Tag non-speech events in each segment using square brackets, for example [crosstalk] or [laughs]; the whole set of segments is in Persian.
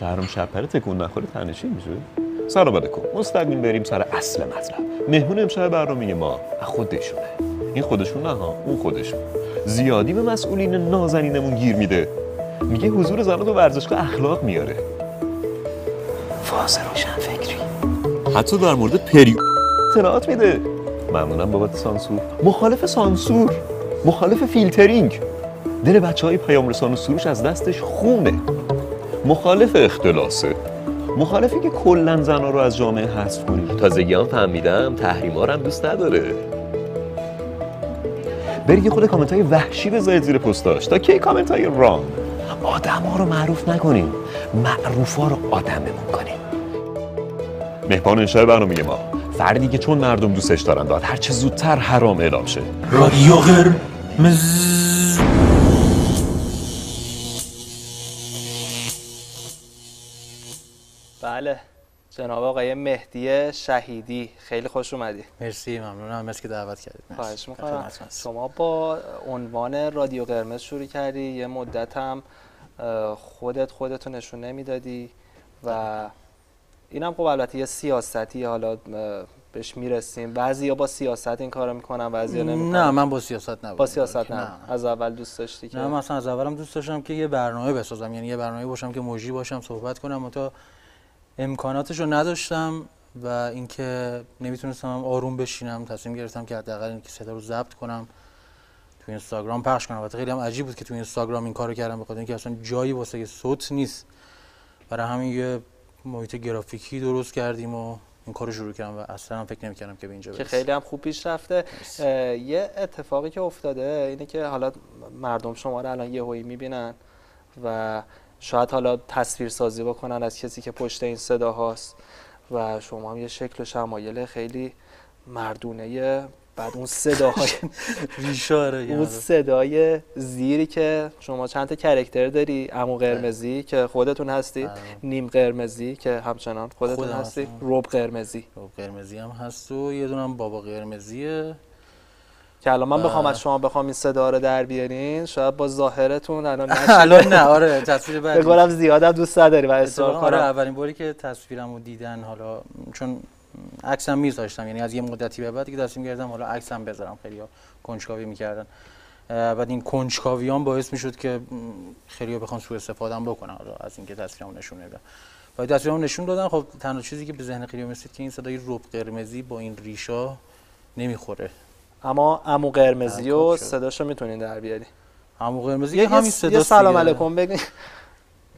شهرام شپره تکون نخوره تنشی میشه؟ سلام علیکم مستقیم بریم سر اصل مطلب. مهمون امشب برنامه ما خودشونه. این خودشون نه ها اون خودشون. زیادی به مسئولین نازنینمون گیر میده. میگه حضور زنان تو ورزشگاه اخلاق میاره. فاز روشن فکری. حتی در مورد پری اطلاعات میده. ممنونم بابت سانسور. مخالف سانسور. مخالف فیلترینگ. دل بچه های پیام رسان و سروش از دستش خونه. مخالف اختلاسه مخالفی که کلا زنا رو از جامعه حذف کنی. تازگی هم فهمیدم تحریما هم دوست نداره. برید یه خود کامنت های وحشی بذارید زیر پستاش. تا کی کامنت های رانگ آدم ها رو معروف نکنیم. معروف ها رو آدممون کنیم. مهمان انشای برنامه ما. فردی که چون مردم دوستش دارن داد. هرچه زودتر حرام اعلام شه. رادیو قرمز. بله. جناب آقای مهدی شهیدی. خیلی خوش اومدی. مرسی ممنونم. مرسی که دعوت کردید. خواهش می‌کنم. شما با عنوان رادیو قرمز شروع کردی. یه مدت هم خودت خودتو نشون نمی‌دادی و اینم خب البته یه سیاستی. حالا بهش می‌رسیم. بعضی با سیاست این کارو می‌کنن بعضی نمی‌کنن. نه من با سیاست نبودم. با سیاست نه. نه. از اول دوست داشتی که؟ نه من اصلا از اولم دوست داشتم که یه برنامه بسازم. یعنی یه برنامه باشم که مجری باشم صحبت کنم و تا امکاناتش رو نداشتم و اینکه نمی‌تونستم آروم بشینم تصمیم گرفتم که حداقل اینکه صدا رو ضبط کنم تو اینستاگرام پخش کنم. البته خیلی هم عجیب بود که تو اینستاگرام این کارو کردم بخاطر اینکه اصلا جایی واسه صوت نیست. برای همین یه محیط گرافیکی درست کردیم و این کارو شروع کردم و اصلا هم فکر نمی‌کردم که به اینجا که برسه خیلی هم خوب پیش رفته. یه اتفاقی که افتاده اینه که حالا مردم شما رو الان یه هایی می‌بینن و شاید حالا تصویر سازی بکنن از کسی که پشت این صدا هاست و شما هم یه شکل و شمایل خیلی مردونه بعد اون صداهای [laughs] ریشاره اون صدای زیری که شما چند تا کرکتر داری؟ عمو قرمزی که خودتون هستی بله. نیم قرمزی که همچنان خودتون هستی. رب قرمزی. خب قرمزی هم هست و یه دونم بابا قرمزیه. که الان من بخوام و- از شما بخوام این صدا رو در بیارین شاید با ظاهرتون الان [laughs] نشه الان نه آره تصویر بعدی. بگم زیادم دوست نداری و اصرار آره اولین باری که تصویرمو دیدن حالا چون عکسم میذاشتم یعنی از یه مدتی به بعد که تصمیم گرفتم حالا عکسم بذارم. خیلی کنجکاوی می‌کردن. بعد این کنجکاویان باعث می‌شد که خیلی بخوان سوء استفاده بکنن حالا از اینکه تصویرمو نشون ندم و تصویرمو نشون دادن خب تنها چیزی که به ذهن خیلی می‌رسید که این صدای رب قرمزی با این ریشا نمی‌خوره. اما عمو قرمزی و. صداشو می‌تونین در بیاری. عمو قرمزی یه, که همین صدا یه سلام علیکم بگین.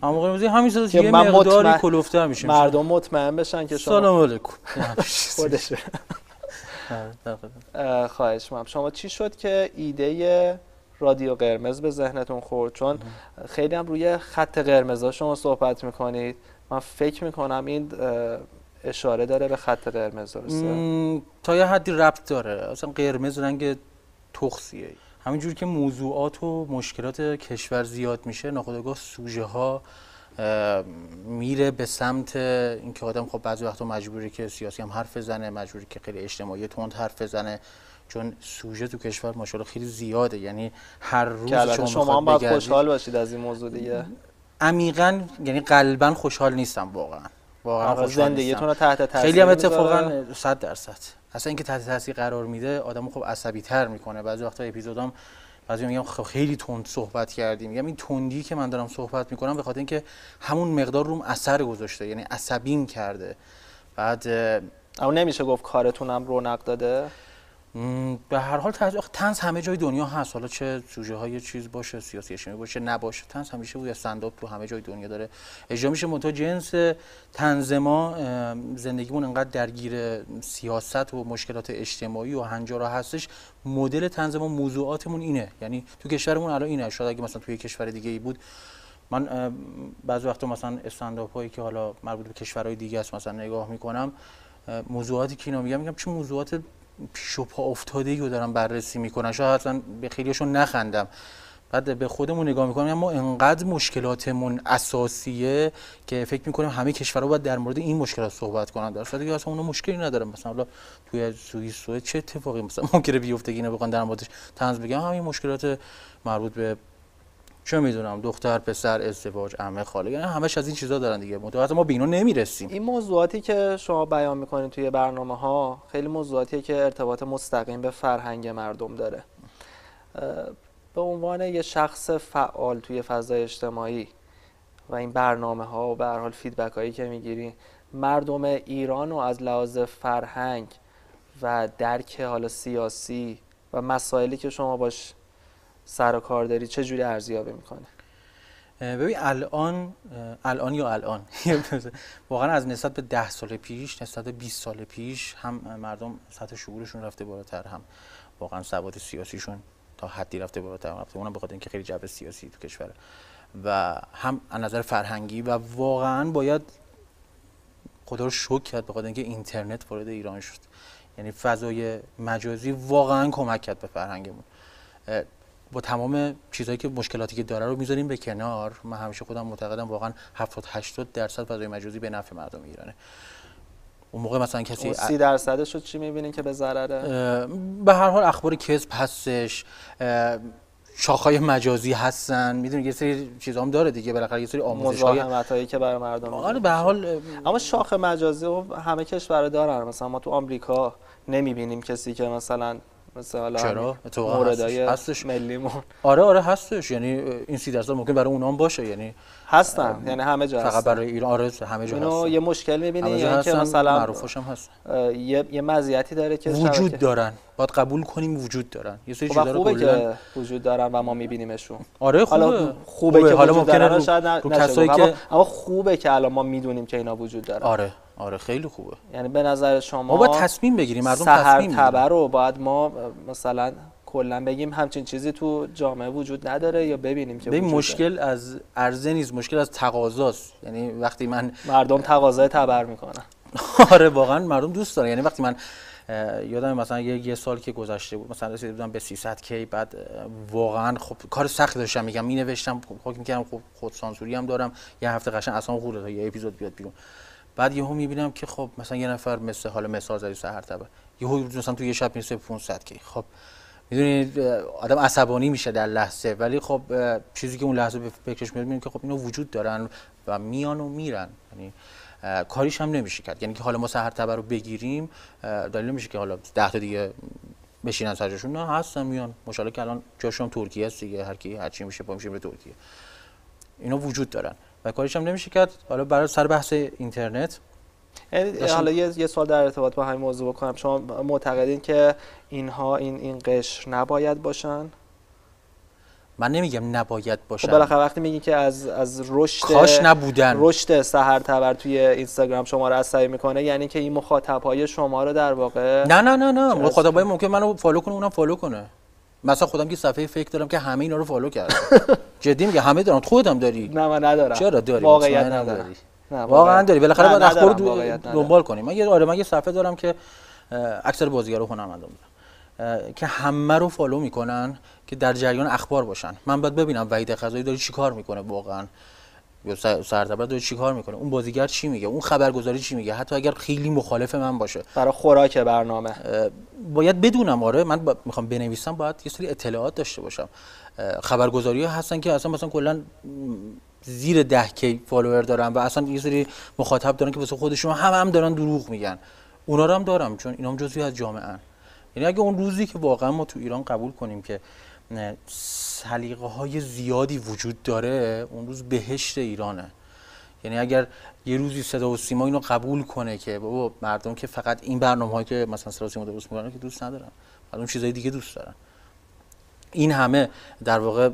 عمو قرمزی همین صدا که یه مقداری کلفته میشه مردم مطمئن بشن که شما سلام علیکم. [laughs] خودشه. [laughs] خواهش می‌کنم. شما چی شد که ایده رادیو قرمز به ذهنتون خورد؟ چون خیلی هم روی خط قرمزا شما صحبت می‌کنید. من فکر می‌کنم این اشاره داره به خط قرمز درسته؟ تا یه حدی ربط داره. اصلا قرمز رنگ تخصیه همینجور که موضوعات و مشکلات کشور زیاد میشه ناخودآگاه سوژه ها میره به سمت اینکه آدم خب بعضی وقتا مجبوری که سیاسی هم حرف بزنه مجبوری که خیلی اجتماعی تند حرف بزنه. چون سوژه تو کشور ماشاءالله خیلی زیاده. یعنی هر روز شما, شما هم باید خوشحال باشید از این موضوع دیگه. عمیقا یعنی قلبا خوشحال نیستم واقعا. واقعا زندگیتون. رو تحت تاثیر خیلی هم. اتفاقا 100 درصد. اصلا اینکه تحت تاثیر قرار میده آدمو خب عصبی تر می‌کنه. بعضی وقتا اپیزودام بعضی میگم خب خیلی تند صحبت کردیم. میگم این تندی که من دارم صحبت می‌کنم به خاطر اینکه همون مقدار روم اثر گذاشته یعنی عصبیم کرده. بعد اما نمیشه گفت کارتونم رونق داده؟ به هر حال تنز, همه جای دنیا هست. حالا چه سوژه های چیز باشه سیاسی اجتماعی باشه نباشه تنز همیشه روی استنداپ تو همه جای دنیا داره اجرا میشه. منتها جنس تنز ما زندگیمون انقدر درگیر سیاست و مشکلات اجتماعی و هنجارا هستش. مدل تنز ما موضوعاتمون اینه. یعنی تو کشورمون الان اینه. شاید اگه مثلا توی کشور دیگه ای بود من بعضی وقتا مثلا استنداپ هایی که حالا مربوط به کشورهای دیگه است مثلا نگاه می‌کنم موضوعاتی که اینا میگم میگم چه موضوعات پیش و پا افتاده رو دارم بررسی می‌کنن شاید اصلا به خیلیشون نخندم. بعد به خودمون نگاه می‌کنم ما انقدر مشکلاتمون اساسیه که فکر می‌کنیم همه کشورها باید در مورد این مشکلات صحبت کنن. در صورتی که اصلا اونا مشکلی ندارن مثلا حالا توی سوئیس چه اتفاقی مثلا ممکنه بیفته که اینا بخوان در موردش طنز بگم همین مشکلات مربوط به چه می‌دونم دختر پسر ازدواج عمه خاله یعنی همش از این چیزا دارن دیگه. متوجه ما به اینا نمی‌رسیم. این موضوعاتی که شما بیان می‌کنید توی برنامه ها خیلی موضوعاتیه که ارتباط مستقیم به فرهنگ مردم داره. به عنوان یه شخص فعال توی فضای اجتماعی و این برنامه ها و به حال فیدبک هایی که می‌گیری مردم ایران رو از لحاظ فرهنگ و درک حالا سیاسی و مسائلی که شما باش سر و کار داری چه جوری ارزیابی می‌کنه ببین الان الان یا الان؟ [laughs] واقعا از نسبت به ده سال پیش نسبت به 20 سال پیش هم مردم سطح شعورشون رفته بالاتر هم واقعا سواد سیاسیشون تا حدی رفته بالاتر. رفته اونم به خاطر اینکه خیلی جو سیاسی تو کشوره و هم از نظر فرهنگی و واقعا باید خدا رو شکر کرد به خاطر اینکه اینترنت وارد ایران شد. یعنی فضای مجازی واقعا کمک کرد به فرهنگمون. با تمام چیزهایی که مشکلاتی که داره رو می‌ذاریم به کنار. من همیشه خودم معتقدم واقعا 70 80 درصد فضای مجازی به نفع مردم ایرانه. اون موقع مثلا کسی اون سی درصدش رو چی می‌بینین که به ضرره؟ به هر حال اخبار کذب هستش شاخهای مجازی هستن. می‌دونی یه سری چیزا هم داره دیگه. بالاخره یه سری آموزش های مزاحمت هایی که برای مردم آره به هر حال اما شاخ مجازی رو همه کشور دارن. مثلا ما تو آمریکا نمی‌بینیم کسی که مثلا مثل حالا چرا؟ موردای هستش. ملیمون. آره آره هستش. یعنی این سی درصد ممکن برای اونام باشه. یعنی هستن. یعنی همه جا فقط برای ایران آره همه جا اینو هستن. یه مشکل می‌بینی یعنی که مثلا معروفاش هم هستن. اه، یه یه مزیتی داره که وجود دارن. باید قبول کنیم وجود دارن. یه سری خب چیزا خوبه که وجود دارن و ما میبینیمشون. آره خوبه. حالا خوبه, که حالا ممکنه رو, کسایی. که اما خوبه که الان ما می‌دونیم که اینا وجود دارن. آره. آره خیلی خوبه. یعنی به نظر شما ما باید تصمیم بگیریم مردم سحر تصمیم تبر رو باید ما مثلا کلا بگیم همچین چیزی تو جامعه وجود نداره یا ببینیم که ببین مشکل از عرضه نیست مشکل از تقاضاست یعنی وقتی من. مردم تقاضای تبر می‌کنن. آره واقعا مردم دوست دارن. یعنی وقتی من یادم مثلا یه, یه سال که گذشته بود مثلا رسیده بودم به 300 کی بعد واقعا خب کار سخت داشتم. میگم می نوشتم خب می‌کردم خب خود سانسوری هم دارم. یه هفته قشنگ اصلا خورده تا یه اپیزود بیاد بیرون. بعد یهو می‌بینم که خب مثلا یه نفر مثل حالا مثال زدی سحر تبه یهو مثلا تو یه شب می‌رسه به 500 کی. خب می‌دونید آدم عصبانی میشه در لحظه ولی خب چیزی که اون لحظه به فکرش میاد که خب اینا وجود دارن و میان و میرن. یعنی کاریش هم نمیشه کرد. یعنی که حالا ما سحر تبر رو بگیریم دلیل نمیشه که حالا ده تا دیگه بشینن سر جاشون. نه هستن میان. مشالله که الان جاشون ترکیه است دیگه. هر کی هر چی میشه پا میشه به ترکیه. اینا وجود دارن. و کاریش هم نمیشه کرد. حالا برای سر بحث اینترنت. یعنی حالا یه, یه سوال در ارتباط با همین موضوع بکنم. شما معتقدین که اینها این این قشر نباید باشن؟ من نمیگم نباید خب باشن. بالاخره وقتی میگی که از از رشد کاش نبودن. رشد سحر تبر توی اینستاگرام شما رو عصبی می‌کنه یعنی که این مخاطب های شما رو در واقع نه نه نه نه. چه مخاطبای ممکن منو follow کنه اونم follow کنه. مثلا خودم که صفحه fake دارم که همه اینا رو follow کردم. [laughs] جدی میگه همه دارن. خودم داری. نه من ندارم. چرا داری؟ واقعیت مطمئنم ندارم داری. نه واقعا داری. بالاخره باید اخبار. دنبال کنیم من یه آره من یه صفحه دارم که اکثر بازیگرا اه، که همه رو follow می‌کنن که در جریان اخبار باشن. من باید ببینم وحید خزایی داره چیکار می‌کنه واقعا. یا سردبر داره چیکار می‌کنه؟ اون بازیگر چی میگه؟ اون خبرگزاری چی میگه؟ حتی اگر خیلی مخالف من باشه. برای خوراک برنامه. باید بدونم آره من با... می‌خوام بنویسم باید یه سری اطلاعات داشته باشم. خبرگزاری ها هستن که اصلا مثلا کلا زیر ده کی فالوور دارن و اصلا یه سری مخاطب دارن که واسه خودشون هم هم دارن دروغ میگن. اونا رو هم دارم چون اینا هم جزوی از جامعه ان. یعنی اگه اون روزی که واقعا ما تو ایران قبول کنیم که سلیقه های زیادی وجود داره اون روز بهشت ایرانه. یعنی اگر یه روزی صدا و سیما اینو قبول کنه که بابا مردم که فقط این برنامه هایی که مثلا صدا و سیما درست می‌کنن که دوست ندارن. مردم چیزای دیگه دوست دارن. این همه در واقع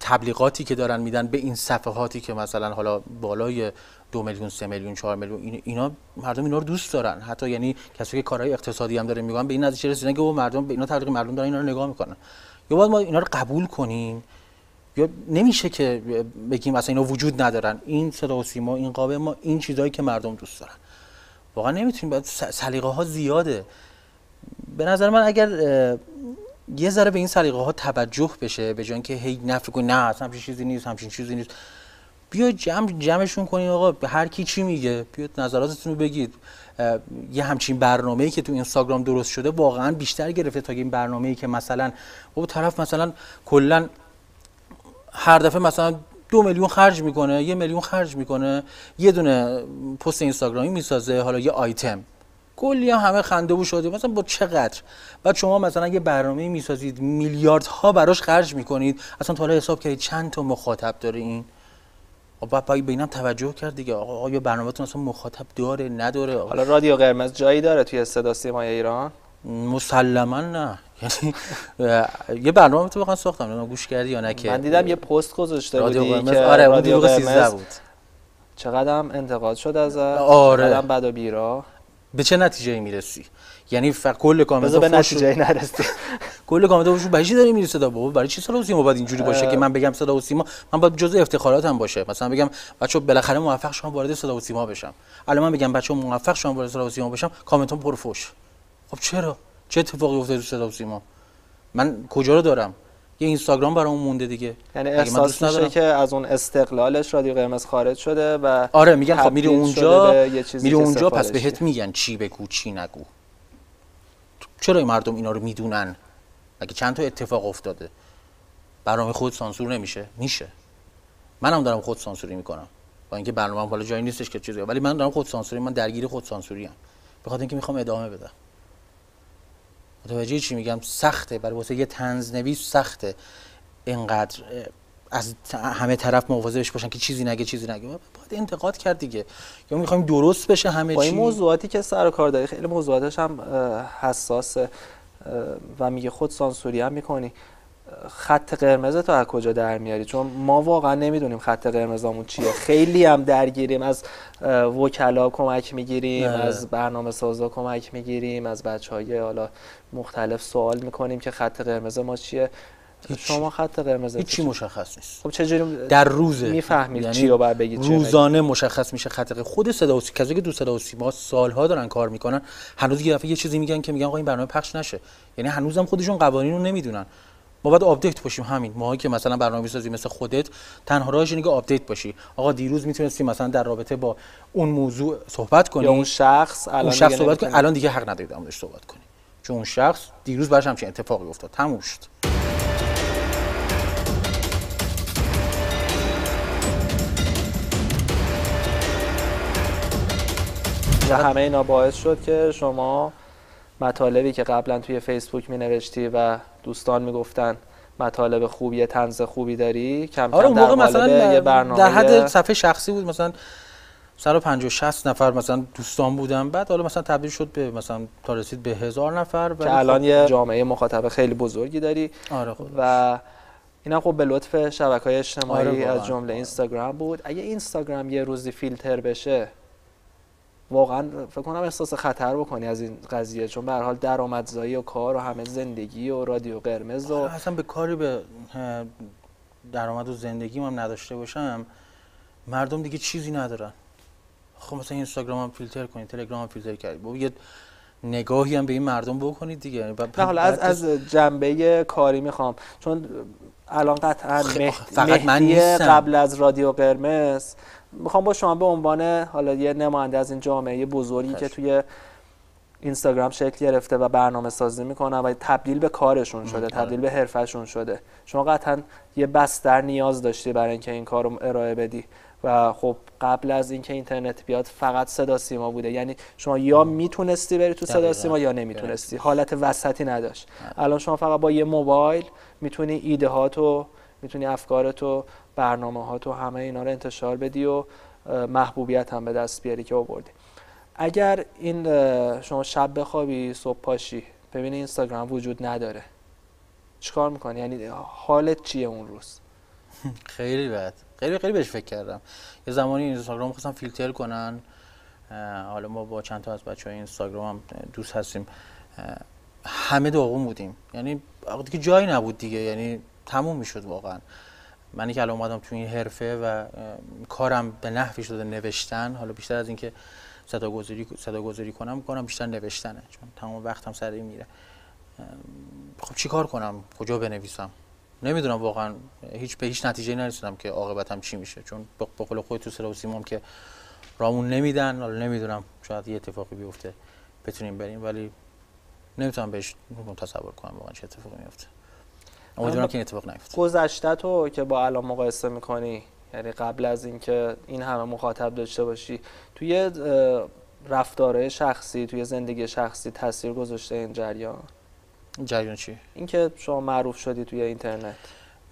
تبلیغاتی که دارن میدن به این صفحاتی که مثلا حالا بالای دو میلیون سه میلیون چهار میلیون این- اینا مردم اینا رو دوست دارن. حتی یعنی کسی که کارهای اقتصادی هم داره میگن به این نتیجه رسیدن که بابا مردم به اینا تبلیغ مردم دارن اینا رو نگاه می‌کنن. یا باید ما اینا رو قبول کنیم؟ یا نمیشه که بگیم اصلا اینا وجود ندارن. این صدا و سیما این قابه ما این چیزهایی که مردم دوست دارن. واقعا نمی‌تونیم. باید سلیقه ها زیاده. به نظر من اگر یه ذره به این سلیقه ها توجه بشه به جای اینکه هی نفی کنی نه اصلا همچین چیزی نیست همچین چیزی نیست. بیا جمع جمعشون کنین آقا هر کی چی میگه. بیاد نظراتتون رو بگید. یه همچین برنامه‌ای که تو اینستاگرام درست شده واقعا بیشتر گرفته تا این برنامه‌ای که مثلا بابا طرف مثلا کلا هر دفعه مثلا دو میلیون خرج می‌کنه یه میلیون خرج می‌کنه یه دونه پست اینستاگرامی می‌سازه حالا یه آیتم. کلی هم همه خنده و شده مثلا با چقدر؟ بعد شما مثلا یه برنامه می‌سازید میلیاردها براش خرج می‌کنید. اصلا تا حالا حساب کردید چند تا مخاطب داره این؟ بعد به اینم توجه کرد دیگه. آقا آیا برنامهتون اصلا مخاطب داره نداره؟ حالا رادیو قرمز جایی داره توی صدا سیمای ایران؟ مسلما نه. یعنی یه برنامه تو واقعا ساختم. گوش کردی یا نه که من دیدم یه پست گذاشته بودی که آره اون رادیو دروغ 13 قرمز بود. چقدر هم انتقاد شد از آره. بد و بیرا؟ به چه نتیجه می‌رسی؟ یعنی ف... کل کامنت به فوش نتیجه نرسی [laughs] کل کامنت فوش برای چی داری میری صدا بابا؟ برای چی صدا و سیما باید اینجوری باشه که من بگم صدا و سیما؟ من باید جزء افتخاراتم باشه. مثلا بگم بچه‌ها بالاخره موفق شدم وارد صدا و سیما بشم. الان من بگم بچه‌ها موفق شدم وارد صدا و سیما بشم کامنتام پر فوش. خب چرا؟ چه اتفاقی افتاده تو صدا و سیما؟ من کجا رو دارم؟ یه اینستاگرام برامون مونده دیگه. یعنی احساس میشه؟ که از اون استقلالش رادیو قرمز خارج شده و آره میگن خب میری اونجا میری اونجا پس. بهت میگن چی بگو چی نگو. چرا این مردم اینا رو می‌دونن؟ اگه چند تا اتفاق افتاده؟ برنامه خود سانسور نمیشه؟ میشه. منم دارم خود سانسوری می‌کنم. با اینکه برنامه حالا جایی نیستش که چیزی ولی من دارم خود سانسوری من درگیر خود سانسوری ام به اینکه می‌خوام ادامه بدم. متوجه چی میگم؟ سخته. برای واسه یه طنز نویس سخته. اینقدر از همه طرف مواظبش باشن که چیزی نگه چیزی نگه. باید انتقاد کرد دیگه. یا می‌خوایم درست بشه همه با چی؟ این موضوعاتی که سر و کار داری خیلی موضوعاتش هم حساسه و میگه خود سانسوری هم می‌کنی. خط قرمز تو از کجا در میاری؟ چون ما واقعا نمی‌دونیم خط قرمزامون چیه. خیلی هم درگیریم. از وکلا کمک می‌گیریم آره. از برنامه سازا کمک می‌گیریم از بچه های حالا مختلف سوال می‌کنیم که خط قرمز ما چیه. شما خط قرمز هیچی مشخص نیست. خب چجوری در روزه می‌فهمید یعنی چی رو باید بگید چی؟ روزانه مشخص میشه خط قرمز. خود صدا و سی- کسایی که تو صدا و سیما سالها دارن کار می‌کنن هنوز یه دفعه یه چیزی میگن که میگن آقا این برنامه پخش نشه. یعنی هنوزم خودشون قوانین رو نمی‌دونن. ما باید update باشیم همین. ما که مثلا برنامه می‌سازی مثل خودت تنها راهش اینه که update باشی. آقا دیروز می‌تونستی مثلا در رابطه با اون موضوع صحبت کنی. یا اون شخص الان اون شخص دیگه صحبت کنی. الان دیگه حق نداری در صحبت کنی. چون اون شخص دیروز براش همچین اتفاقی افتاد. تموم شد. و همه اینا باعث شد که شما مطالبی که قبلا توی فیسبوک می نوشتی و دوستان می گفتن مطالب خوبی طنز خوبی داری کم آره کم اون موقع در مثلا یه در, برنامه در حد صفحه شخصی بود مثلا 150 60 نفر مثلا دوستان بودن. بعد حالا مثلا تبدیل شد به مثلا تا رسید به هزار نفر ولی که الان خب- یه جامعه مخاطب خیلی بزرگی داری. آره خب. و اینا خب به لطف شبکه های اجتماعی آره،. از جمله اینستاگرام بود. اگه اینستاگرام یه روزی فیلتر بشه واقعا فکر کنم احساس خطر بکنی از این قضیه چون به هر حال درآمدزایی و کار و همه زندگی و رادیو قرمز و اصلا به کاری به درآمد و زندگیم هم نداشته باشم مردم دیگه چیزی ندارن. خب مثلا اینستاگرام هم فیلتر کنید تلگرام هم فیلتر کردید. بابا یه نگاهی هم به این مردم بکنید دیگه. یعنی نه حالا از از جنبه کاری می‌خوام. چون الان قطعا مهد... فقط من مهدی نیستم. قبل از رادیو قرمز می‌خوام با شما به عنوان حالا یه نماینده از این جامعه بزرگی که خشم. توی اینستاگرام شکل گرفته و برنامه سازی می‌کنن و تبدیل به کارشون شده آره. تبدیل به حرفشون شده. شما قطعا یه بستر نیاز داشتی برای اینکه این کار رو ارائه بدی و خب قبل از اینکه اینترنت بیاد فقط صدا سیما بوده. یعنی شما یا می‌تونستی بری تو صدا. سیما یا نمی‌تونستی. حالت وسطی نداشت. الان شما فقط با یه موبایل می‌تونی ایده هاتو می‌تونی افکارتو برنامه هاتو همه اینا رو انتشار بدی و محبوبیت هم به دست بیاری که آوردی. اگر این شما شب بخوابی صبح پاشی ببینی اینستاگرام وجود نداره. چیکار می‌کنی؟ یعنی حالت چیه اون روز؟ [laughs] خیلی بد. خیلی خیلی بهش فکر کردم. یه زمانی اینستاگرام خواستم فیلتر کنن. حالا ما با چند تا از بچه های اینستاگرام هم دوست هستیم. همه داغون بودیم. یعنی دیگه جایی نبود دیگه. یعنی تموم می‌شد واقعا. منی که الان اومدم تو این حرفه و کارم به نحوی شده نوشتن حالا بیشتر از اینکه صدا گذاری صدا گذاری کنم کنم بیشتر نوشتنه چون تمام وقتم سر این میره. خب چیکار کنم؟ کجا بنویسم؟ نمی‌دونم واقعا هیچ به هیچ نتیجه نرسیدم که عاقبتم چی میشه چون به قول خودت تو صدا و که رامون نمیدن حالا نمی‌دونم شاید یه اتفاقی بیفته بتونیم بریم ولی نمی‌تونم بهش تصور کنم واقعا چه اتفاقی میفته امیدوارم که این اتفاق نیفته گذشته تو که با الان مقایسه می‌کنی یعنی قبل از اینکه این همه مخاطب داشته باشی توی اه، رفتارهای شخصی توی زندگی شخصی تاثیر گذاشته این جریان؟ جریان چی؟ اینکه شما معروف شدی توی اینترنت.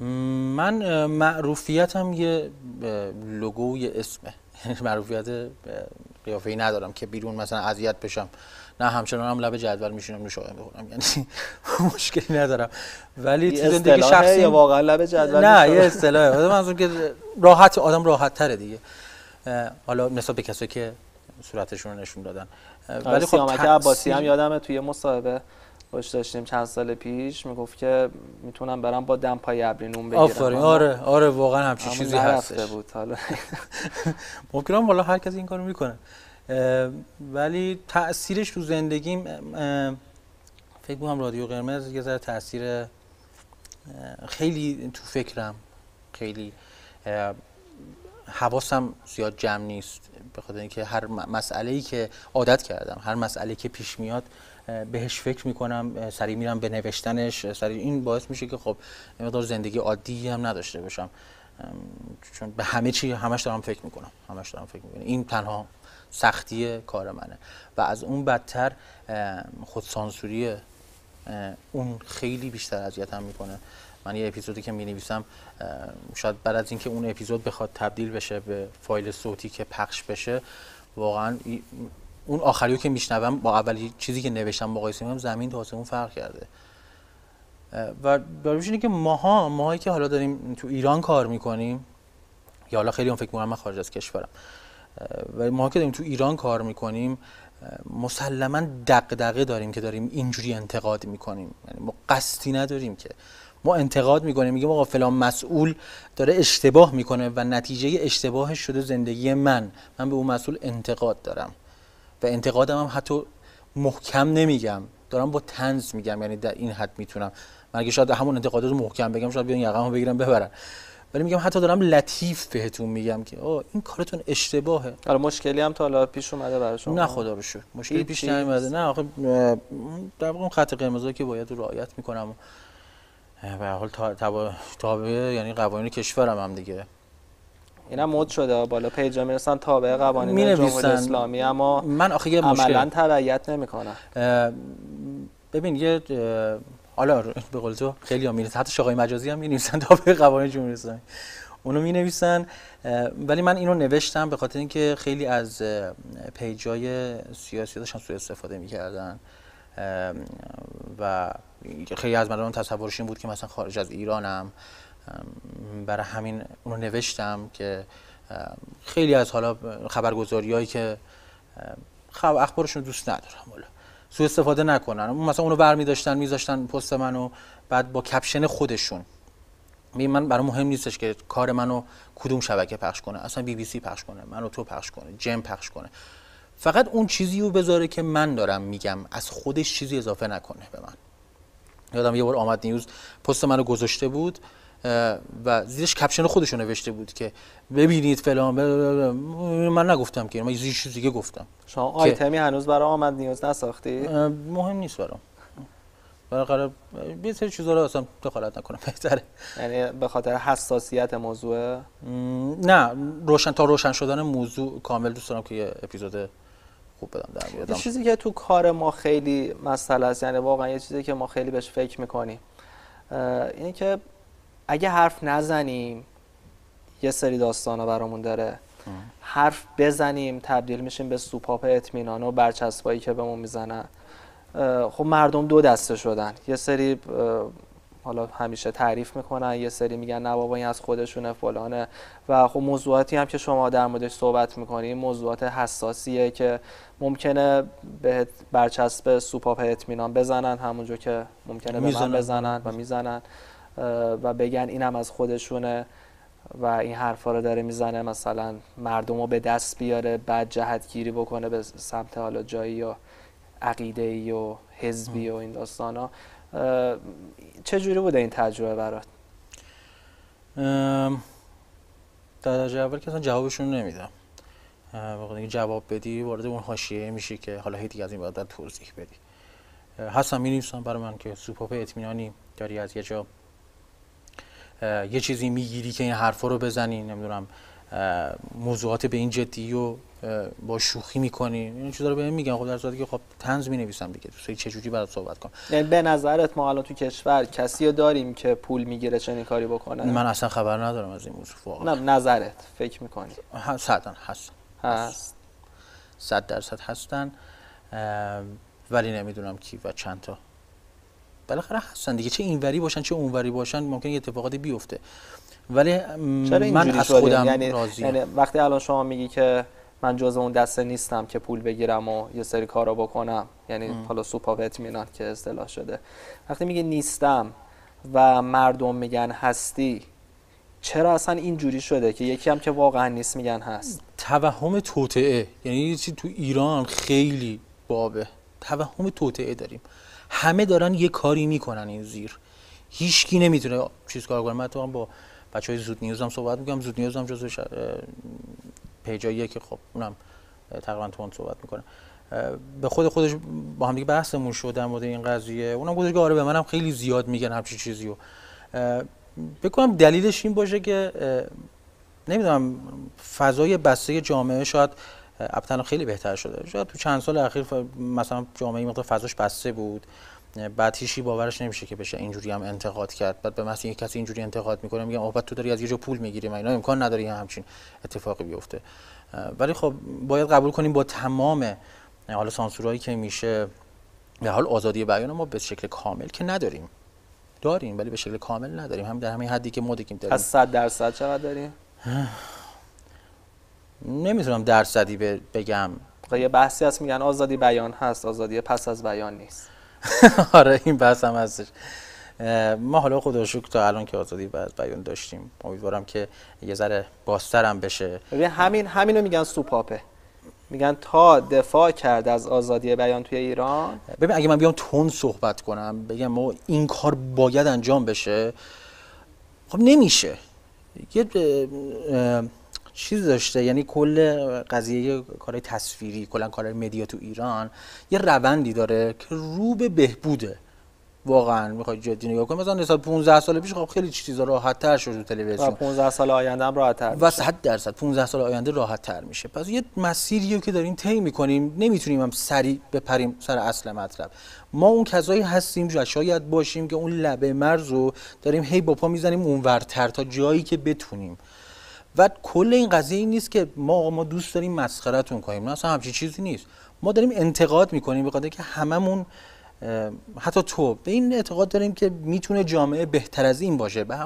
من معروفیتم یه لوگو و یه اسمه. [laughs] معروفیت قیافه ای ندارم که بیرون مثلا اذیت بشم. نه همچنان هم لب جدول میشینم نوشابه می‌خورم یعنی [laughs] مشکلی ندارم. ولی تو زندگی شخصی واقعا لب جدول نه؟ یه اصطلاحه. منظورم که راحت آدم راحت تره دیگه حالا نسبت به کسایی که صورتشون رو نشون دادن. اه، ولی خب سیامک عباسی هم یادمه توی مصاحبه باش داشتیم چند سال پیش. می‌گفت که می‌تونم برم با دم پای ابری نون بگیرم. آفرین. آره آره واقعا همچین چیزی هستش. بود. حالا [laughs] ممکنه حالا هر کسی این کارو می‌کنه. ولی تاثیرش تو زندگیم فکر می‌کنم رادیو قرمز یه ذره تاثیر خیلی تو فکرم خیلی حواسم زیاد جمع نیست. به خاطر اینکه هر مسئله ای که عادت کردم هر مسئله که پیش میاد بهش فکر می‌کنم سریع میرم به نوشتنش سریع این باعث میشه که خب مقدار زندگی عادی هم نداشته باشم. چون به همه چی همش دارم فکر می‌کنم همش دارم فکر می‌کنم. این تنها سختی کار منه. و از اون بدتر خودسانسوری اون خیلی بیشتر اذیتم می‌کنه. من یه اپیزودی که می نویسم شاید بعد از اینکه اون اپیزود بخواد تبدیل بشه به فایل صوتی که پخش بشه واقعا اون آخریو که میشنوم با اولی چیزی که نوشتم مقایسه می‌کنم زمین تا آسمون فرق کرده. و داروش اینه که ماها ماهایی که حالا داریم تو ایران کار می‌کنیم یا حالا خیلی هم فکر می‌کنم من خارج از کشورم و ما که داریم تو ایران کار می‌کنیم مسلما دغدغه داریم که داریم اینجوری انتقاد می‌کنیم. یعنی ما قصدی نداریم که ما انتقاد می‌کنیم میگیم آقا فلان مسئول داره اشتباه می‌کنه و نتیجه اشتباهش شده زندگی من. من به اون مسئول انتقاد دارم. و انتقادم هم حتی محکم نمیگم. دارم با تنز میگم یعنی در این حد می‌تونم. من اگه شاید همون انتقادات رو محکم بگم شاید بیان یقمو بگیرم ببرن. ولی میگم حتی دارم لطیف بهتون میگم که آه این کارتون اشتباهه. حالا مشکلی هم تا حالا پیش اومده شما. نه خدا رو شکر. مشکلی پیش؟ نیومده. نه آخه در واقع اون خط قرمزی که باید رو رعایت می‌کنم. به هر حال تابع یعنی قوانین کشورم هم دیگه. اینم مد شده بالا پیجا می‌رسن تابع قوانین. جمهوری اسلامی اما من آخه یه عملا مشکل تبعیت نمی‌کنن. اه، ببین یه حالا به قول تو خیلی هم حتی شاقای مجازی هم می‌نویسن تابع قوانین جمهوری اسلامی. اونو می نویسن ولی من اینو نوشتم به خاطر اینکه خیلی از پیجای سیاسی داشتن سوء استفاده می‌کردن. و خیلی از مردم تصورش این بود که مثلا خارج از ایرانم. برای همین اونو نوشتم که خیلی از حالا خبرگزاری هایی که خب اخبارشون دوست ندارم حالا. سوء استفاده نکنن. مثلا اونو برمی داشتن میذاشتن پست منو بعد با کپشن خودشون. می من برای مهم نیستش که کار منو کدوم شبکه پخش کنه. اصلا بی بی سی پخش کنه منو تو پخش کنه جم پخش کنه. فقط اون چیزی رو بذاره که من دارم میگم از خودش چیزی اضافه نکنه به من. یادم یه بار آمد نیوز پست منو گذاشته بود. و زیرش کپشن خودش رو نوشته بود که ببینید فلان. من نگفتم که من یه چیز دیگه گفتم. شما آیتمی هنوز برای آمد نیوز نساختی؟ مهم نیست برام. برای قرار یه سری چیزا رو اصلا دخالت نکنم بهتره. یعنی به خاطر حساسیت موضوع؟ نه. روشن تا روشن شدن موضوع کامل دوست دارم که یه اپیزود خوب بدم در یه بیادم چیزی که تو کار ما خیلی مسئله است یعنی واقعا یه چیزی که ما خیلی بهش فکر می‌کنیم اینه که اگه حرف نزنیم یه سری داستانا برامون داره. حرف بزنیم تبدیل میشیم به سوپاپ اطمینان و برچسبایی که بهمون می‌زنن. خب مردم دو دسته شدن. یه سری حالا همیشه تعریف می‌کنن یه سری میگن نه بابا این از خودشونه فلانه. و خب موضوعاتی هم که شما در موردش صحبت می‌کنیم موضوعات حساسیه که ممکنه به برچسب سوپاپ اطمینان بزنن همونجور که ممکنه به من. بزنن و می‌زنن. و بگن اینم از خودشونه و این حرفا رو داره می‌زنه. مثلا مردم رو به دست بیاره بعد جهتگیری بکنه به سمت حالا جایی یا عقیده ای و حزبی و این داستان ها چه جوری بوده این تجربه برات؟ در درجه اول که اصلا جوابشون نمیدم. واقعا اگه جواب بدی وارد اون حاشیه میشه که حالا هی دیگه از این بعد توضیح بدی. هستم می برای من که سوپاپ اطمینانی داری از یه جا. یه چیزی می‌گیری که این حرفا رو بزنی نمی‌دونم موضوعات به این جدی و با شوخی می‌کنی. این چیزا رو بهم میگن. خب در صورتی که خب طنز می‌نویسم دیگه. دوستای چه جوری برات صحبت کنم؟ یعنی به نظرت ما الان تو کشور کسی رو داریم که پول می‌گیره چنین کاری بکنه؟ من اصلا خبر ندارم از این موضوع واقعا. نه نظرت فکر می‌کنی؟ صداً هست. هست. صد درصد هستن. ولی نمی‌دونم کی و چند تا. بالاخره هستن دیگه چه اینوری باشن چه اونوری باشن ممکنه یه اتفاقاتی بیفته. ولی من از خودم یعنی, راضیم. یعنی وقتی الان شما میگی که من جز اون دسته نیستم که پول بگیرم و یه سری کارا بکنم یعنی حالا سوپا و اطمینان که اصطلاح شده. وقتی میگی نیستم و مردم میگن هستی چرا اصلا اینجوری شده که یکی هم که واقعا نیست میگن هست؟ توهم توطعه یعنی یه چیزی تو ایران خیلی بابه. توهم توطعه داریم. همه دارن یه کاری می‌کنن این زیر. هیچکی نمی‌تونه چیز کار کنه. من تو با بچه های زود نیوز هم صحبت می‌کنم. زود نیوز هم جزو پیجاییه که خب اونم تقریبا تون صحبت می‌کنه. به خود خودش با هم دیگه بحثمون شد در مورد این قضیه. اونم گفتش که آره به منم خیلی زیاد میگن همچین چیزی و بکنم دلیلش این باشه که نمی‌دونم فضای بسته جامعه شاید اه، ابتدا خیلی بهتر شده. شاید تو چند سال اخیر مثلا جامعه مقدار فضاش بسته بود. بعد هیچی باورش نمیشه که بشه اینجوری هم انتقاد کرد. بعد به مثلا یک کسی اینجوری انتقاد می‌کنه میگم آباد تو داری از یه جا پول می‌گیری من اینا امکان نداره یه همچین اتفاقی بیفته. ولی خب باید قبول کنیم با تمام حالا سانسورایی که میشه به حال آزادی بیان ما به شکل کامل که نداریم. داریم ولی به شکل کامل نداریم. هم در همین حدی که ما داریم. از 100 درصد چقدر داریم؟ [sighs] نمی‌تونم درصدی بگم. خب یه بحثی هست میگن آزادی بیان هست آزادی پس از بیان نیست. [laughs] آره این بحث هم هستش. ما حالا خدا شکر تا الان که آزادی از بیان داشتیم. امیدوارم که یه ذره بازترم بشه. ببین همین همینو میگن سوپاپه. میگن تا دفاع کرد از آزادی بیان توی ایران. ببین اگه من بیام تون صحبت کنم بگم ما این کار باید انجام بشه خب نمیشه. یه چیز داشته. یعنی کل قضیه کارهای تصویری کلا کارهای مدیا تو ایران یه روندی داره که رو به بهبوده. واقعا می‌خوای جدی نگاه کنی. مثلا نسبت 15 سال پیش خب خیلی چیزا راحت تر شد تو تلویزیون. 15 سال آینده هم راحت تر و 100 درصد 15 سال آینده راحت تر میشه. پس یه مسیری رو که داریم طی می‌کنیم نمی‌تونیم هم سریع بپریم سر اصل مطلب. ما اون کسایی هستیم و شاید باشیم که اون لبه مرز رو داریم هی با پا می‌زنیم اونورتر تا جایی که بتونیم. و کل این قضیه این نیست که ما ما دوست داریم مسخرتون کنیم. نه اصلا همچین چیزی نیست. ما داریم انتقاد می‌کنیم به خاطر که هممون حتی تو به این اعتقاد داریم که می‌تونه جامعه بهتر از این باشه. به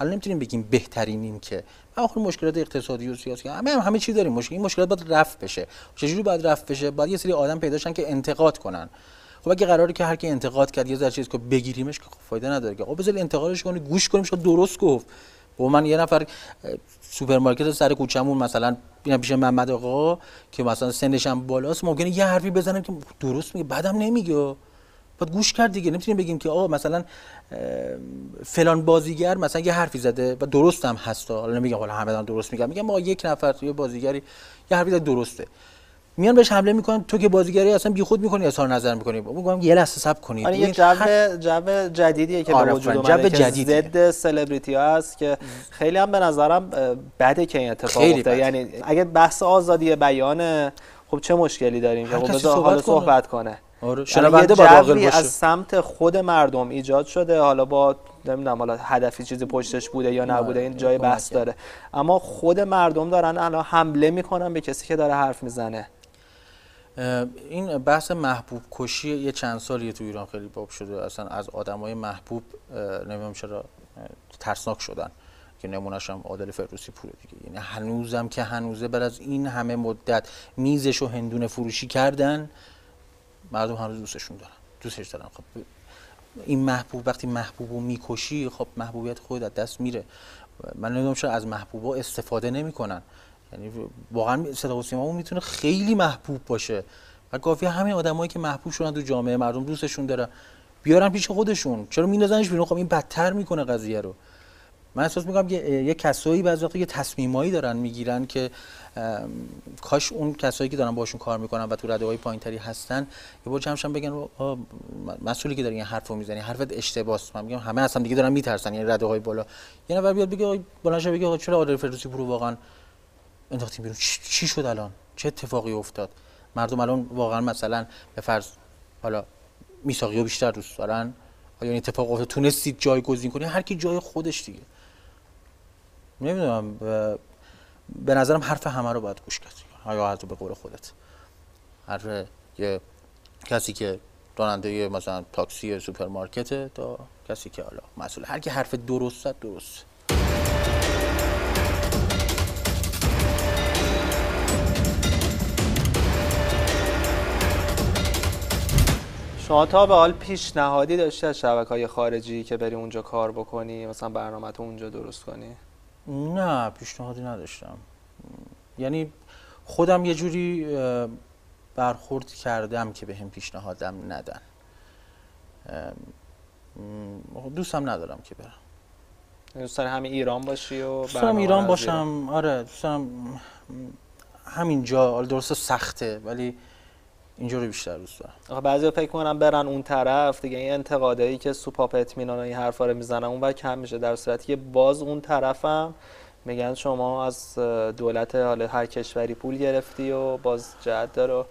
الان نمی‌تونیم بگیم بهترینیم که. به مشکلات اقتصادی و سیاسی همه هم همه چی داریم. مشکل این مشکلات باید رفع بشه. چجوری باید رفع بشه؟ باید یه سری آدم پیدا شن که انتقاد کنن. خب اگه قراره که هر کی انتقاد کرد یه ذره چیز که بگیریمش که خب فایده نداره. که آقا بذار انتقادش کنی گوش کنیم شاید درست گفت. با من یه نفر سوپرمارکت سر کوچمون مثلا بیام پیش محمد آقا که مثلا سنش هم بالاست ممکنه یه حرفی بزنم که درست میگه بعدم نمیگه. باید گوش کرد دیگه نمی‌تونیم بگیم که آقا مثلا فلان بازیگر مثلا یه حرفی زده و درست هم هست. حالا نمیگم حالا همه درست میگم میگم آقا یک نفر یه بازیگری یه حرفی زده درسته. میان بهش حمله می‌کنن تو که بازیگری اصلا بیخود می‌کنی اظهار نظر می‌کنی میگم یه لحظه صبر کنید آره یه جو جو جدیدیه که آره، به وجود آفرین. اومده که جدیدیه. ضد سلبریتی ها هست که خیلی هم به نظرم بده که این اتفاق افتاد. یعنی اگه بحث آزادی بیانه خب چه مشکلی داریم که خب بذار حالا. صحبت کنه آره یعنی شنونده باید عاقل باشه از سمت خود مردم ایجاد شده حالا با نمی‌دونم حالا هدفی چیزی پشتش بوده یا نبوده این جای بحث. داره اما خود مردم دارن الان حمله می‌کنن به کسی که داره حرف می‌زنه این بحث محبوب کشی یه چند سالیه تو ایران خیلی باب شده. اصلا از آدمای محبوب نمی‌دونم چرا ترسناک شدن که نمونهش هم عادل فردوسی پوره دیگه. یعنی هنوزم که هنوزه بر از این همه مدت میزش و هندونه فروشی کردن مردم هنوز دوستشون دارن. دوستش دارن. خب این محبوب وقتی محبوبو می‌کشی خب محبوبیت خود از دست میره. من نمی‌دونم چرا از محبوبا استفاده نمی‌کنن. یعنی واقعا صدا و سیما می‌تونه خیلی محبوب باشه. و کافی همین آدمایی که محبوب شدن تو جامعه مردم دوستشون دارن بیارن پیش خودشون. چرا میندازنش بیرون؟ خب این بدتر می‌کنه قضیه رو. من احساس می‌کنم یه, یه کسایی بعضی وقتا یه تصمیمایی دارن می‌گیرن که کاش اون کسایی که دارن باشون کار می‌کنن و تو رده های پایینتری هستن یه بار جمعشن بگن مسئولی که داری این حرفو می‌زنی حرفت اشتباهه من میگم همه اصلا دیگه دارن میترسن یعنی رده های بالا. یه نفر بیاد بگه بلند بگه چرا عادل فردوسی پور واقعا؟ انداختیم بیرون. چی, شد الان؟ چه اتفاقی افتاد؟ مردم الان واقعا مثلا به فرض حالا میساقی رو بیشتر دوست دارن. آیا این اتفاق افتاد؟ تونستید جایگزین کنی هر کی جای خودش دیگه. نمی‌دونم به نظرم حرف همه رو باید گوش کرد یا حتی به قول خودت. هر یه کسی که راننده مثلا تاکسی سوپرمارکته تا کسی که حالا مسئول. هر کی حرف درست درست. شما تا به حال پیشنهادی داشتی از شبکه های خارجی که بری اونجا کار بکنی مثلا برنامه تو اونجا درست کنی؟ نه پیشنهادی نداشتم. یعنی خودم یه جوری برخورد کردم که به هم پیشنهادم ندن. دوستم ندارم که برم. دوست داری همین ایران باشی و دوست دارم برنامه ایران باشم. آره دوست دارم م، همینجا. درسته سخته ولی اینجا رو بیشتر دوست دارم. آخه بعضی فکر کنم برن اون طرف. دیگه این انتقادایی که سوپاپ اطمینان و این حرفا رو می‌زنن اون بر کم میشه. در صورتی که باز اون طرفم میگن شما از دولت حالا هر کشوری پول گرفتی و باز جهت داره.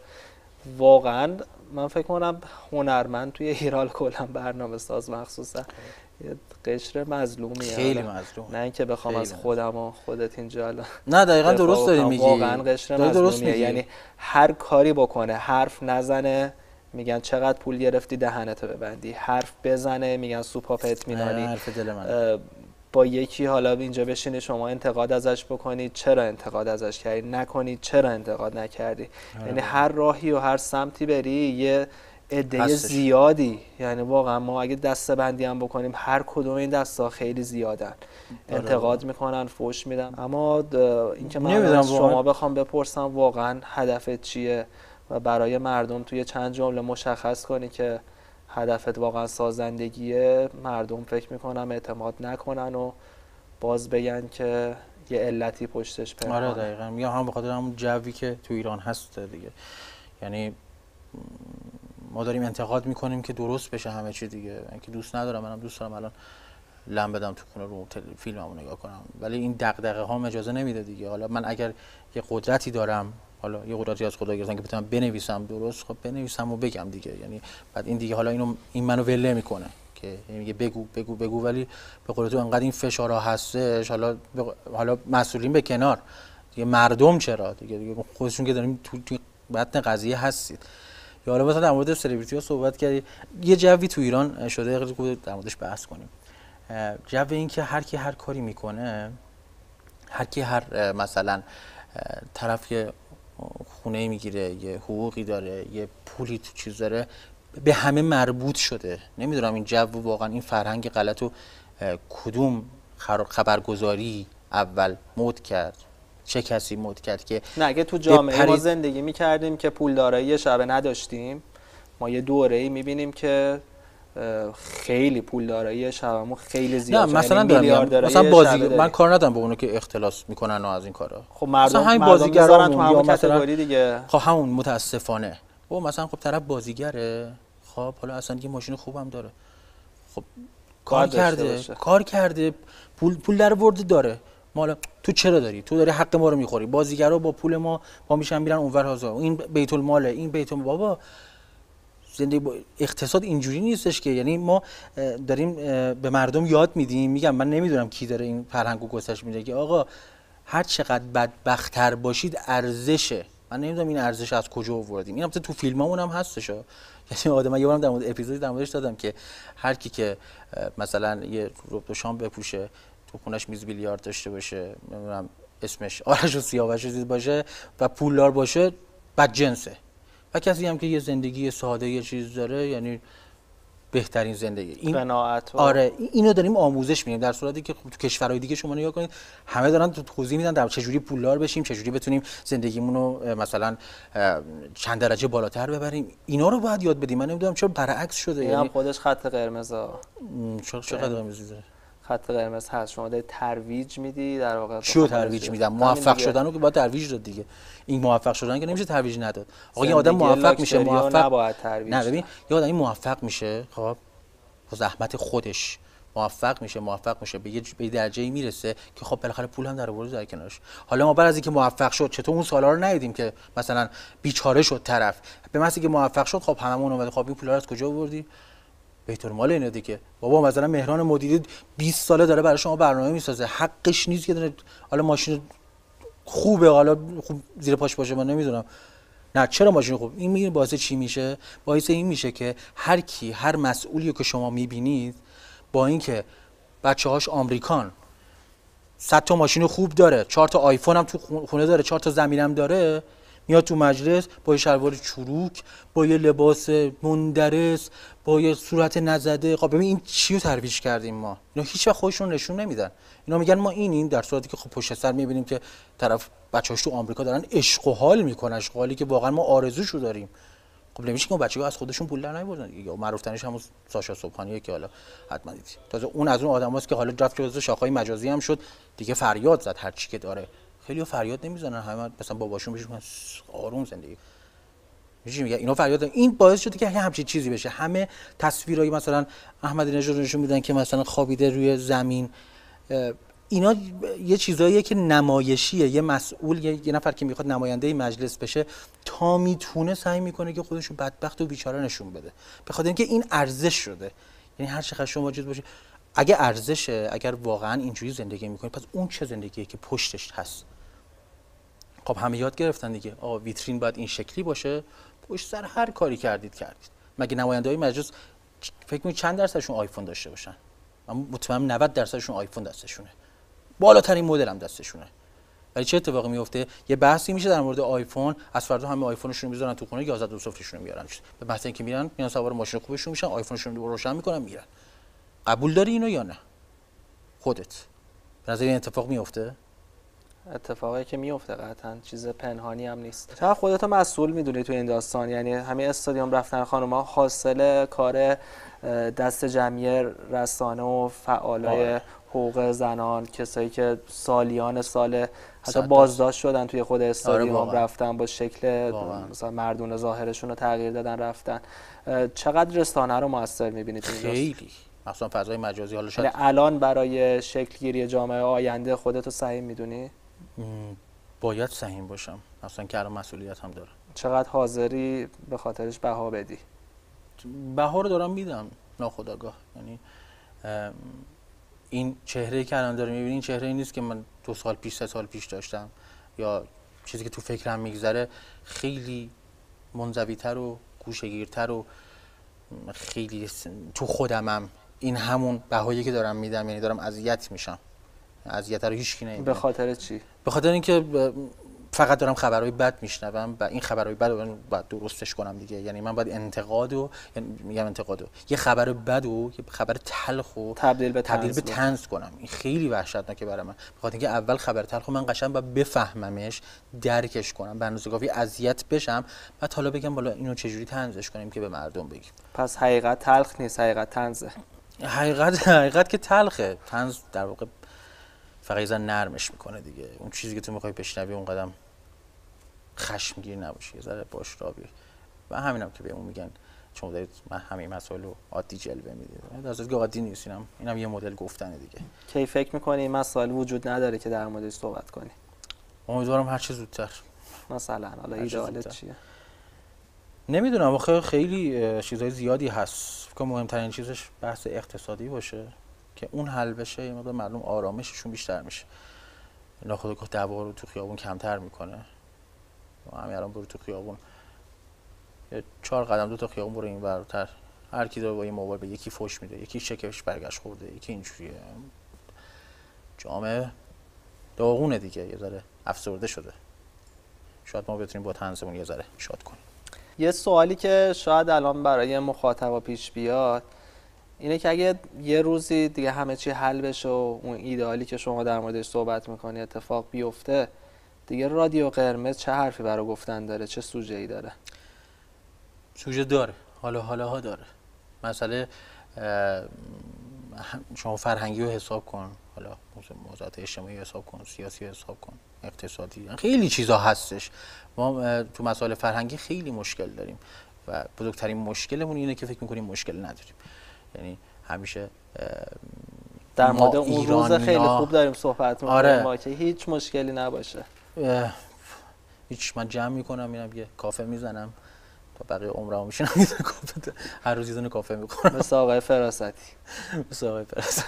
واقعا من فکر کنم هنرمند توی ایران کلا برنامه ساز مخصوصا. یه قشر مظلومیه خیلی حالا. مظلوم. نه اینکه بخوام خیلی از خودم و خودت اینجا الان نه دقیقا درست داری. میگی. واقعا قشر مظلومیه. میگی. یعنی هر کاری بکنه حرف نزنه میگن چقدر پول گرفتی دهنتو ببندی. حرف بزنه میگن سوپاپ اطمینانی حرف دل من با یکی حالا اینجا بشینی شما انتقاد ازش بکنید چرا انتقاد ازش کردی؟ نکنید چرا انتقاد نکردی؟ یعنی هر راهی و هر سمتی بری یه عده. زیادی. یعنی واقعا ما اگه دسته بندی هم بکنیم هر کدوم این دسته خیلی زیادن. انتقاد می‌کنن فوش میدن. اما اینکه من از شما. بخوام بپرسم واقعا هدفت چیه؟ و برای مردم توی چند جمله مشخص کنی که هدفت واقعا سازندگیه. مردم فکر می‌کنم اعتماد نکنن و باز بگن که یه علتی پشتش آره پنهانه دقیقا. میگم هم به خاطر همون جوی که تو ایران هست دیگه. یعنی ما داریم انتقاد می‌کنیم که درست بشه همه چی دیگه. من که دوست ندارم منم دوست دارم الان لم بدم تو خونه رو. فیلممو نگاه کنم. ولی این دغدغه ها اجازه نمیده دیگه. حالا من اگر یه قدرتی دارم حالا یه قدرتی از خدا گرفتم که بتونم بنویسم درست خب بنویسم و بگم دیگه. یعنی بعد این دیگه حالا اینو این منو ول می‌کنه که میگه بگو بگو بگو. ولی به قول تو انقدر این فشارها هستش. حالا به ق- حالا مسئولین به کنار. دیگه مردم چرا؟ دیگه, دیگه خودشون که داریم تو, متن قضیه هستید. یا حالا مثلا در مورد سلبریتی ها صحبت کردی. یه جوی تو ایران شده خورده در موردش بحث کنیم. جو این که هر کی هر کاری می‌کنه هر کی هر مثلا طرف یه خونه می‌گیره یه حقوقی داره یه پولی تو چیز داره به همه مربوط شده. نمی‌دونم این جو واقعا این فرهنگ غلط اه، کدوم خبرگزاری اول مد کرد؟ چه کسی مد کرد که نه اگه تو جامعه ما بپرید- زندگی می‌کردیم که پول دارایی شبه نداشتیم ما یه دوره ای می‌بینیم که خیلی پول دارایی شبمون خیلی نه زیاد مثلا یعنی دارم میگم میلیاردرایی مثلا بازی من. کار ندارم به اونو که اختلاس می‌کنن و از این کارا. خب مردم مثلا همین می‌ذارن تو همون مثلا- کاتگوری دیگه. خب همون متاسفانه. او مثلا خب طرف بازیگره. خب حالا اصلا یه ماشین خوبم داره. خب کار کرده باشه. کار کرده پول پول در ورده داره. ما حالا تو چرا داری؟ تو داری حق ما رو می‌خوری. بازیگرا با پول ما با میشن میرن اونور هازا این بیت الماله این بیت بابا زندگی با اقتصاد اینجوری نیستش که. یعنی ما داریم به مردم یاد میدیم. میگم من نمی‌دونم کی داره این فرهنگو گسترش میده که. آقا هر چقدر بدبختتر باشید ارزشه من نمی‌دونم این ارزش از کجا آوردیم. این البته تو فیلمامون هم هستش. [laughs] یعنی آدم یه بارم در مورد اپیزودی در موردش دادم که هر کی که مثلا یه رب بپوشه تو خونش میز بیلیارد داشته باشه نمی‌دونم اسمش آرش و سیاوش چیزی باشه و پولدار باشه بد جنسه. و کسی هم که یه زندگی ساده یه چیز داره یعنی بهترین زندگی. این قناعت و آره این- اینو داریم آموزش میدیم در صورتی که خب تو کشورهای دیگه شما نگاه کنید همه دارن تو توضیح میدن در چجوری پولدار بشیم چجوری بتونیم زندگیمون رو مثلا چند درجه بالاتر ببریم. اینا رو باید یاد بدیم. من نمی‌دونم چرا برعکس شده. این هم یعنی خودش خط قرمزا چرا چقدر قرمزی داره؟ خط قرمز هست. شما دارید ترویج میدی در واقع چیو بخوام ترویج. میدم؟ موفق. شدن رو که باید ترویج داد دیگه. این موفق شدن که نمیشه ترویج نداد. آقا یه آدم موفق میشه موفق نباید ترویج نه ببین. یه آدمی موفق میشه خب با زحمت خودش موفق میشه موفق میشه به یه به درجه می‌رسه که خب بالاخره پول هم در آورده در کنارش. حالا ما بعد از اینکه موفق شد چطور اون سالا رو ندیدیم که مثلا بیچاره شد طرف؟ به محض که موفق شد خب هممون اومد خب این پولا رو از کجا آوردی؟ بیت المال اینه دیگه. بابا مثلا مهران مدیری 20 ساله داره برای شما برنامه می‌سازه. حقش نیست که داره حالا ماشین خوبه حالا خوب زیر پاش باشه من نمی‌دونم. نه چرا ماشین خوب؟ این میگه باعث چی میشه؟ باعث این میشه که هر کی هر مسئولی که شما می‌بینید با اینکه بچه هاش آمریکان صد تا ماشین خوب داره چهار تا آیفون هم تو خونه داره چهار تا زمینم داره میاد تو مجلس با یه شلوار چروک با یه لباس مندرس با یه صورت نزده. خب ببین این چی رو ترویج کردیم ما؟ اینا هیچ وقت خودشون نشون نمیدن. اینا میگن ما اینیم در صورتی که خب پشت سر می‌بینیم که طرف بچه‌هاش تو آمریکا دارن عشق و حال می‌کنن عشق که واقعا ما آرزوشو داریم. خب نمیشه که اون بچه‌ها از خودشون پول در نیاوردن دیگه. معروف ترینش همون ساشا صبحانیه که حالا حتما دیدی. تازه اون از اون آدماست که حالا رفت جزو شاخهای مجازی هم شد دیگه فریاد زد هر چی که داره. خیلی فریاد نمی‌زنن همه مثلا باباشون بهش میگن آروم زندگی. میشه میگه اینا فریاد. این باعث شده که همچین چیزی بشه. همه تصویرایی مثلا احمدی نژاد نشون میدن که مثلا خوابیده روی زمین. اینا یه چیزاییه که نمایشیه. یه مسئول یه, یه نفر که می‌خواد نماینده مجلس بشه تا می‌تونه سعی می‌کنه که خودشو بدبخت و بیچاره نشون بده. به خاطر اینکه این ارزش شده. یعنی هر چقدر شما موجود باشه اگه ارزشه اگر واقعا اینجوری زندگی می‌کنی پس اون چه زندگیه که پشتش هست؟ خب همه یاد گرفتن دیگه. آقا ویترین باید این شکلی باشه. پشت سر هر کاری کردید کردید. مگه نماینده های مجلس فکر می‌کنید چند درصدشون آیفون داشته باشن؟ من مطمئنم 90 درصدشون آیفون دستشونه. بالاترین مدل هم دستشونه. ولی چه اتفاقی میفته یه بحثی میشه در مورد آیفون. از فردا همه آیفونشون رو می‌ذارن تو خونه 11 دو صفرشون رو میارن. به بحث اینکه میرن میان سوار ماشین خوبشون میشن آیفونشون رو روشن می‌کنن میرن قبول داری اینو یا نه؟ خودت. به نظر این اتفاق میفته اتفاقی که میفته قطعا. چیز پنهانی هم نیست. چرا خودتو مسئول می‌دونی تو این داستان. یعنی همه استادیوم رفتن خانوما حاصل کار دست جمعی رسانه و فعالای آره. حقوق زنان کسایی که سالیان سال حتی بازداشت شدن توی خود استادیوم واقعا. رفتن با شکل. مثلا مردون ظاهرشون رو تغییر دادن رفتن. چقدر رسانه رو موثر می‌بینید تو این داستان؟ خیلی. مثلا فضای مجازی. حالا یعنی شاید الان برای شکلگیری جامعه آینده خودتو سعی می‌دونی؟ م، باید سهیم باشم. مثلا که الان مسئولیت هم دارم چقدر حاضری به خاطرش بها بدی؟ بها رو دارم میدم ناخداگاه یعنی این چهره که الان داری می‌بینی این چهره ای نیست که من دو سال پیش سه سال پیش داشتم. یا چیزی که تو فکرم میگذره خیلی منزویتر و گوشگیرتر و خیلی تو خودمم این همون بهایی که دارم میدم یعنی دارم اذیت میشم. اذیت رو هیچ کی. به خاطر چی؟ به خاطر اینکه فقط دارم خبرهای بد میشنوم و این خبرهای بد رو باید درستش کنم دیگه. یعنی من باید انتقاد و یعنی میگم انتقاد و یه خبر بد و یه خبر تلخ و تبدیل به تبدیل به طنز تنز کنم. این خیلی وحشتناکه برای من. به خاطر اینکه اول خبر تلخ رو من قشنگ باید بفهممش درکش کنم به اندازه کافی اذیت بشم. بعد حالا بگم بالا اینو چجوری تنزش کنیم که به مردم بگیم. پس حقیقت تلخ نیست حقیقت تنزه حقیقت حقیقت که تلخه. تنز در واقع فقط نرمش می‌کنه دیگه. اون چیزی که تو می‌خوای بشنوی اون قدم خشمگیر نباشی یه ذره باش را بیای و همینم که بهمون میگن. شما دارید من همین مسائل رو عادی جلوه می‌دید در صورتی که عادی نیست. اینم اینم یه مدل گفتنه دیگه. کی فکر می‌کنی این مسائل وجود نداره که در موردش صحبت کنی؟ امیدوارم هر چه زودتر. مثلا. حالا ایدئالت. چیه؟ نمی‌دونم آخه خیلی چیزای زیادی هست. فکر مهمترین چیزش بحث اقتصادی باشه که اون حل بشه یه مقدار مردم آرامششون بیشتر میشه. ناخودآگاه دعوا رو تو خیابون کمتر می‌کنه. همین الان برو تو خیابون. یه چهار قدم دو تا خیابون برو این برتر هر کی داره با یه موبایل به یکی فوش میده یکی شکمش برگشت خورده یکی اینجوریه. جامعه داغونه دیگه یه ذره افسرده شده. شاید ما بتونیم با تنزمون یه ذره شاد کنیم. یه سوالی که شاید الان برای مخاطبا پیش بیاد اینه که اگه یه روزی دیگه همه چی حل بشه و اون ایدئالی که شما در موردش صحبت می‌کنی اتفاق بیفته دیگه رادیو قرمز چه حرفی برای گفتن داره؟ چه سوژه ای داره؟ سوژه داره. حالا حالا ها داره. مسئله شما فرهنگی رو حساب کن. حالا موضوع- موضوعات اجتماعی حساب کن سیاسی حساب کن. اقتصادی. خیلی چیزا هستش. ما تو مسائل فرهنگی خیلی مشکل داریم و بزرگترین مشکلمون اینه که فکر می‌کنیم مشکل نداریم. یعنی همیشه در ما مورد اون روز خیلی خوب داریم صحبت می‌کنیم. آره. که هیچ مشکلی نباشه. هیچ من جمع می‌کنم میرم یه کافه می‌زنم. تا بقیه عمرمو میشینم یه [laughs] کافه هر روز یه دونه کافه می‌خورم. مثل آقای فراستی. مثل آقای فرستی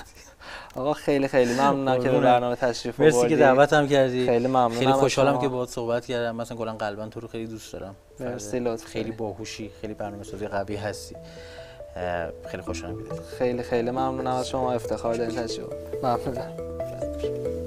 آقا خیلی خیلی ممنونم که به. برنامه تشریف مرسی که آوردی. دعوتم کردی. خیلی ممنونم خیلی خوشحالم. که باهات صحبت کردم. مثلا کلا قلبا تو رو خیلی دوست دارم. مرسی، لطف خیلی. باهوشی خیلی برنامه سازی قوی هستی. خیلی خوشحالم. خیلی خیلی ممنونم از شما. افتخار دارین تشریف ممنونم.